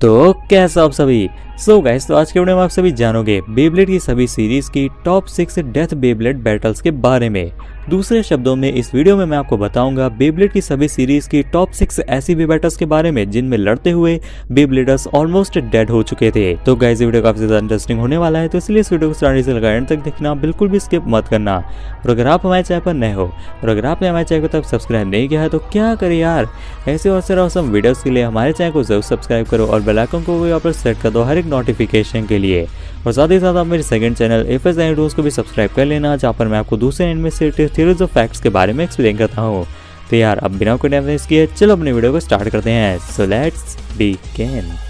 तो कैसा आप सभी? सो so गाइस तो आज के वीडियो में आप सभी जानोगे बेबलेट की सभी सीरीज़ की top six death Beyblade battles के बारे में। दूसरे शब्दों में इस वीडियो में मैं आपको बताऊँगा बेबलेट की सभी सीरीज़ की टॉप सिक्स ऐसी बे बैटल्स के बारे में जिनमें लड़ते हुए बेबलेटर्स ऑलमोस्ट डेड हो चुके थे। तो गाइस वीडियो काफ़ी ज़्यादा इंटरेस्टिंग होने वाला है तो इसलिए इस वीडियो को स्टार्टिंग से लगाए तक देखना, बिल्कुल भी स्किप मत करना। और अगर आप हमारे चैनल पर नए हो, और अगर आपने हमारे चैनल को तक सब्सक्राइब नहीं किया है तो क्या करे यार? ऐसे और सारा वीडियोस के लिए हमारे चैनल को ज़रूर सब्सक्राइब करो, और बेलाइकन को भी यहाँ पर सेट कर दो हर एक नोटिफिकेशन के लिए। और साथ ही साथ आप मेरे second channel F S and को भी सब्सक्राइब कर लेना, जहाँ पर मैं आपको दूसरे एंड में से ऑफ़ फैक्ट्स के बारे में एक्सप्लेन करता हूँ। तो यार, अब बिना कोई वेस्ट किए, चलो अपने वीडियो को स्टार्ट करते हैं। सो लेट्स बी मेरा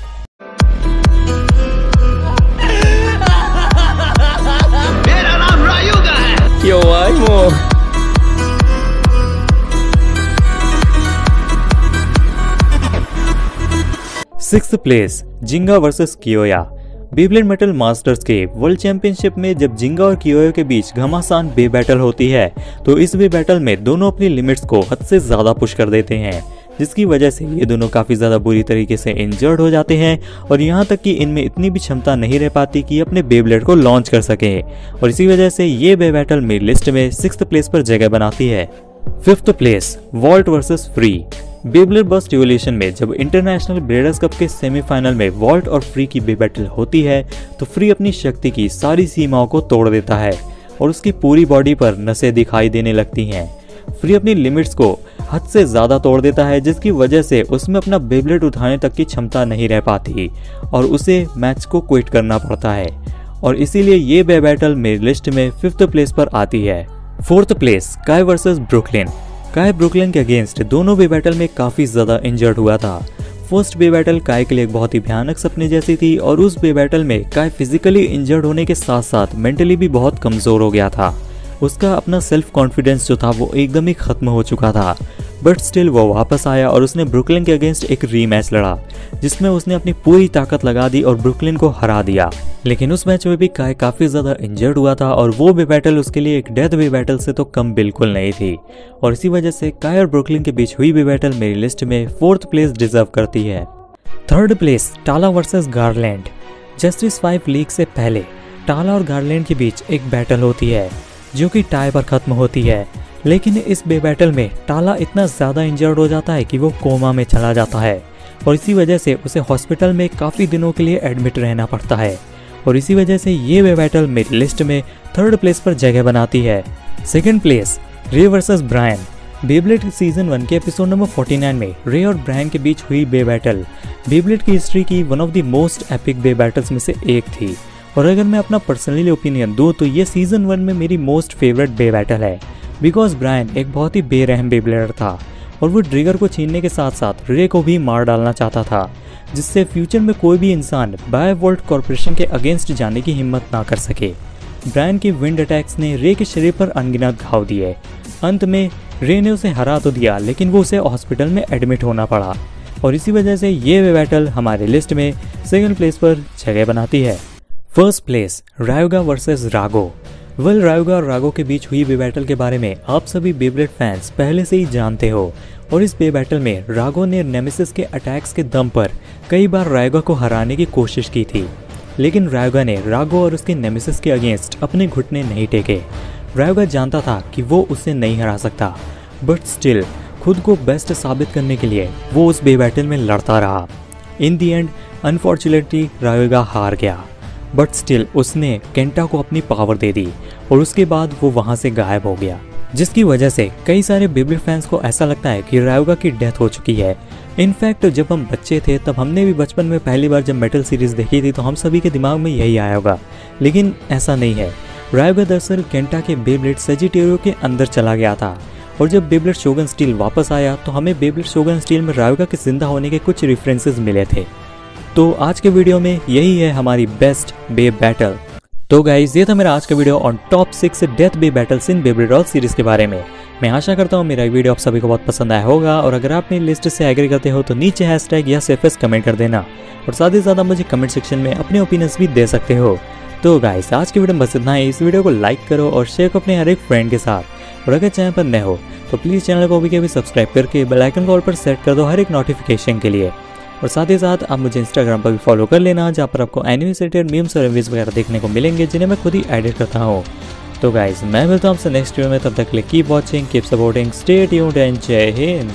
six place, Ginga versus Kyoya. Beyblade metal masters के वर्ल्ड चैंपियनशिप में जब जिंगा और कियोया के बीच घमासान बे बैटल होती है तो इस बे बैटल में दोनों अपनी लिमिट्स को हद से ज़्यादा पुश कर देते हैं, जिसकी वजह से ये दोनों काफ़ी ज़्यादा बुरी तरीके से इंजर्ड हो जाते हैं और यहाँ तक कि इनमें इतनी भी क्षमता नहीं रह पाती कि अपने बेब्लेड को लॉन्च कर सके। और इसी वजह से ये बे बैटल मेरी लिस्ट में सिक्स प्लेस पर जगह बनाती है। Fifth place, Valt versus Free. Beyblade burst revolution में जब इंटरनेशनल ब्रेडर्स कप के सेमीफाइनल में वॉल्ट और फ्री की बे बैटल होती है तो फ्री अपनी शक्ति की सारी सीमाओं को तोड़ देता है और उसकी पूरी बॉडी पर नसें दिखाई देने लगती हैं। फ्री अपनी लिमिट्स को हद से ज़्यादा तोड़ देता है, जिसकी वजह से उसमें अपना बेबलेट उठाने तक की क्षमता नहीं रह पाती और उसे मैच को क्विट करना पड़ता है। और इसीलिए ये बे बैटल मेरी लिस्ट में फिफ्थ प्लेस पर आती है। Fourth place Kai versus Brooklyn Kai Brooklyn के अगेंस्ट दोनों बे बैटल में काफ़ी ज़्यादा इंजर्ड हुआ था। फ़र्स्ट बे बैटल काय के लिए बहुत ही भयानक सपने जैसी थी और उस बे बैटल में काय फिजिकली इंजर्ड होने के साथ साथ मेंटली भी बहुत कमज़ोर हो गया था। उसका अपना सेल्फ कॉन्फिडेंस जो था वो एकदम ही खत्म हो चुका था। बट स्टिल वो वापस आया और उसने ब्रुकलिन के अगेंस्ट एक रीमैच लड़ा, जिसमें उसने अपनी पूरी ताकत लगा दी और ब्रुकलिन को हरा दिया। लेकिन उस मैच में भी काय काफ़ी ज़्यादा इंजर्ड हुआ था और वो बे बैटल उसके लिए एक डेथ बे बैटल से तो कम बिल्कुल नहीं थी। और इसी वजह से काय और ब्रुकलिन के बीच हुई बे बैटल मेरी लिस्ट में फोर्थ प्लेस डिजर्व करती है। Third place Tala versus Garland justice five league से पहले टाला और गार्लैंड के बीच एक बैटल होती है, जो कि टाई पर खत्म होती है। लेकिन इस बे बैटल में टाला इतना ज़्यादा इंजर्ड हो जाता है कि वो कोमा में चला जाता है। और इसी वजह से उसे हॉस्पिटल में काफ़ी दिनों के लिए एडमिट रहना पड़ता है। और इसी वजह से ये वे बैटल मेरी लिस्ट में थर्ड प्लेस पर जगह बनाती है। Second place Ray versus Brian Beyblade season one के एपिसोड नंबर 49 में रे और ब्रायन के बीच हुई बे बैटल बेबलेट की हिस्ट्री की one of the most epic bey battles में से एक थी। और अगर मैं अपना पर्सनली ओपिनियन दूँ तो ये सीज़न वन में मेरी मोस्ट फेवरेट बे बैटल है। बिकॉज़ ब्रायन एक बहुत ही बेरहम बेबलेटर था। और वो ट्रिगर को छीनने के साथ साथ रे को भी मार डालना चाहता था, जिससे फ्यूचर में कोई भी इंसान बाय वर्ल्ड कॉरपोरेशन के अगेंस्ट जाने की हिम्मत ना कर सके। ब्रायन के विंड अटैक्स ने रे के शरीर पर अनगिनत घाव दिए। अंत में रे ने उसे हरा तो दिया, लेकिन वो उसे हॉस्पिटल में एडमिट होना पड़ा। और इसी वजह से ये वे बैटल हमारे लिस्ट में सेकंड प्लेस पर जगह बनाती है। First place Ryuga versus Rago well Ryuga और रागो के बीच हुई बे बैटल के बारे में आप सभी बेबलेट फैंस पहले से ही जानते हो। और इस बे बैटल में रागो ने नेमेसिस के अटैक्स के दम पर कई बार रायोगा को हराने की कोशिश की थी। लेकिन रायोगा ने रागो और उसके नेमेसिस के अगेंस्ट अपने घुटने नहीं टेके। रायोगा जानता था कि वो उसे नहीं हरा सकता। बट स्टिल, खुद को बेस्ट साबित करने के लिए वो उस बे बैटल में लड़ता रहा। इन दी एंड, अनफॉर्चुनेटली रायोगा हार गया। बट स्टिल उसने केंटा को अपनी पावर दे दी, और उसके बाद वो वहाँ से गायब हो गया। जिसकी वजह से कई सारे बेबी फैंस को ऐसा लगता है कि रायोगा की डेथ हो चुकी है। इनफैक्ट जब हम बच्चे थे, तब हमने भी बचपन में पहली बार जब मेटल सीरीज़ देखी थी तो हम सभी के दिमाग में यही आया होगा। लेकिन ऐसा नहीं है। रायोगा दरअसल केंटा के बेबलेट सजिटेरियो के अंदर चला गया था। और जब बेबलेट शोगन स्टील वापस आया तो हमें बेबलेट शोगन स्टील में रायोगा के ज़िंदा होने के कुछ रेफरेंसेस मिले थे। तो आज के वीडियो में यही है हमारी बेस्ट बे बैटल तो गाइज़ ये था मेरा आज का video on top six death bey battles in Beyblade series के बारे में। मैं आशा करता हूँ मेरा वीडियो आप सभी को बहुत पसंद आया होगा और अगर आप मेरी लिस्ट से एग्री करते हो तो नीचे हैशटैग या सेफेस कमेंट कर देना। और साथ ही साथ मुझे कमेंट सेक्शन में अपने ओपिनियंस भी दे सकते हो। तो गाइस आज की वीडियो में बस इतना ही। इस वीडियो को लाइक करो और शेयर करो अपने हर एक फ्रेंड के साथ। और अगर चैनल पर नए हो तो प्लीज़ चैनल को भी कभी सब्सक्राइब करके बेल आइकन को पर सेट कर दो हर एक नोटिफिकेशन के लिए। और साथ ही साथ आप मुझे इंस्टाग्राम पर भी फॉलो कर लेना, जहाँ पर आपको एनिमी रिलेटेड मीम्स और रिव्यूज़ वगैरह देखने को मिलेंगे, जिन्हें मैं खुद ही एडिट करता हूँ। तो गाइज़ मैं मिलता हूँ आपसे नेक्स्ट वीडियो में, तब तक लिए keep watching keep supporting stay tuned and जय हिंद।